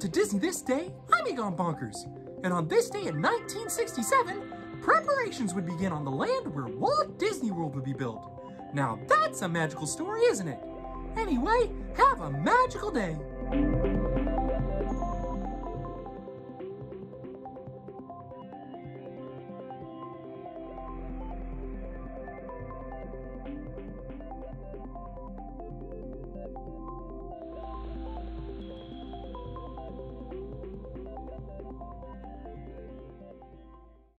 To Disney This Day, I'm Egon Bonkers. And on this day in 1967, preparations would begin on the land where Walt Disney World would be built. Now that's a magical story, isn't it? Anyway, have a magical day.